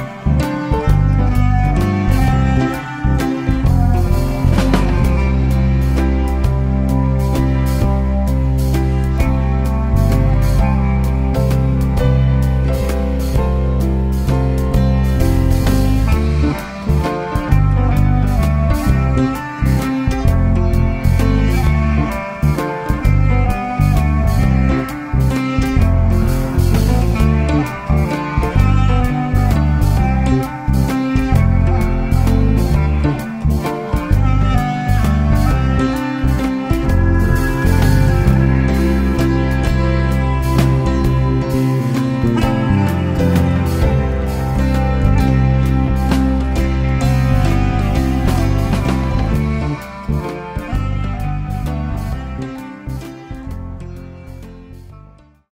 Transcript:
you